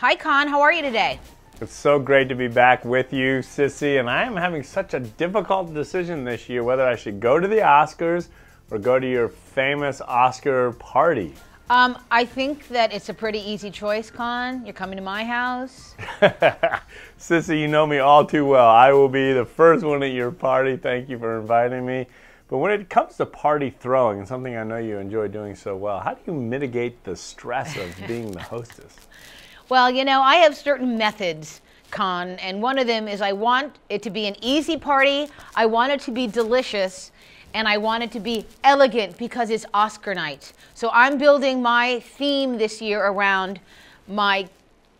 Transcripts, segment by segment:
Hi, Conn. How are you today? It's so great to be back with you, Sissy, and I am having such a difficult decision this year whether I should go to the Oscars or go to your famous Oscar party. Um, I think that it's a pretty easy choice, Conn. You're coming to my house. Sissy, you know me all too well. I will be the first one at your party. Thank you for inviting me. But when it comes to party throwing, and something I know you enjoy doing so well, how do you mitigate the stress of being the hostess? Well, you know, I have certain methods, Conn, and one of them is I want it to be an easy party, I want it to be delicious, and I want it to be elegant because it's Oscar night. So I'm building my theme this year around my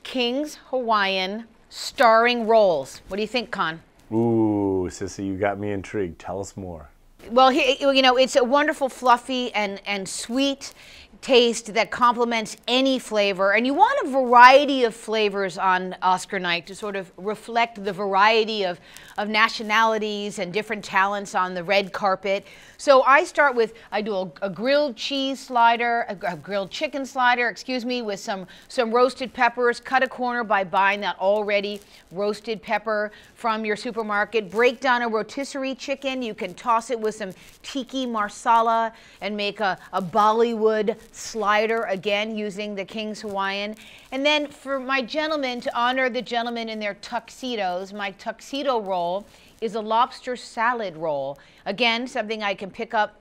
King's Hawaiian starring roles. What do you think, Conn? Ooh, Sissy, you got me intrigued. Tell us more. Well, you know, it's a wonderful, fluffy, and, and sweet taste that complements any flavor. And you want a variety of flavors on Oscar night to sort of reflect the variety of, of nationalities and different talents on the red carpet. So I start with, I do a, a grilled cheese slider, a, a, grilled chicken slider, excuse me, with some, some roasted peppers. Cut a corner by buying that already roasted pepper from your supermarket. Break down a rotisserie chicken. You can toss it with some tikka masala and make a, a Bollywood slider, again, using the King's Hawaiian. And then for my gentlemen, to honor the gentlemen in their tuxedos, my tuxedo roll is a lobster salad roll. Again, something I can pick up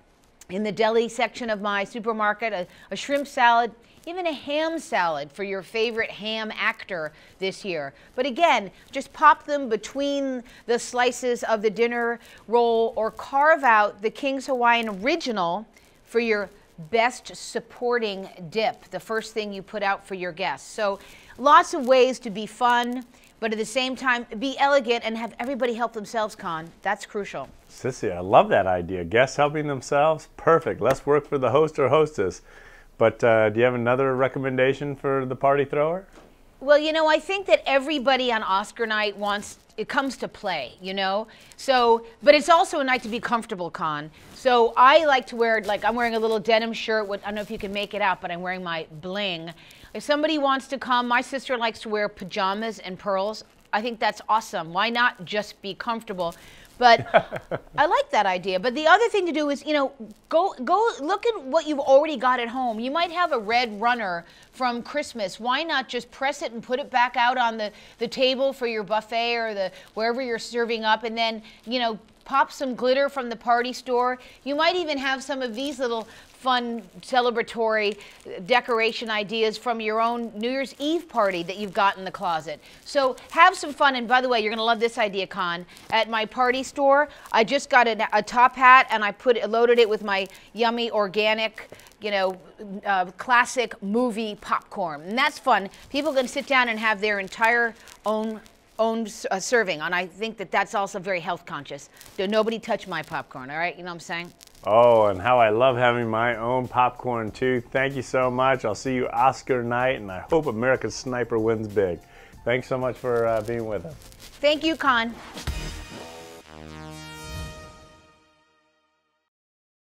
in the deli section of my supermarket, a, a, shrimp salad, even a ham salad for your favorite ham actor this year. But again, just pop them between the slices of the dinner roll or carve out the King's Hawaiian Original for your best supporting dip, the first thing you put out for your guests. So lots of ways to be fun but at the same time, be elegant and have everybody help themselves, Conn. That's crucial. Sissy, I love that idea. Guests helping themselves? Perfect. Less work for the host or hostess. But uh, do you have another recommendation for the party thrower? Well, you know, I think that everybody on Oscar night wants it comes to play, you know? So, but it's also a night to be comfortable, Conn. So I like to wear, like, I'm wearing a little denim shirt. With, I don't know if you can make it out, but I'm wearing my bling. If somebody wants to come, my sister likes to wear pajamas and pearls. I think that's awesome. Why not just be comfortable? But I like that idea. But the other thing to do is, you know, go go look at what you've already got at home. You might have a red runner from Christmas. Why not just press it and put it back out on the, the table for your buffet or the wherever you're serving up and then, you know, pop some glitter from the party store. You might even have some of these little fun celebratory decoration ideas from your own New Year's Eve party that you've got in the closet. So have some fun. And by the way, you're going to love this idea, Conn. At my party store, I just got a, a top hat and I put loaded it with my yummy organic, you know, uh, classic movie popcorn. And that's fun. People can sit down and have their entire own own uh, serving, and I think that that's also very health conscious. Nobody touch my popcorn, all right? You know what I'm saying? Oh, and how I love having my own popcorn too. Thank you so much. I'll see you Oscar night, and I hope America's Sniper wins big. Thanks so much for uh, being with us. Thank you, Conn.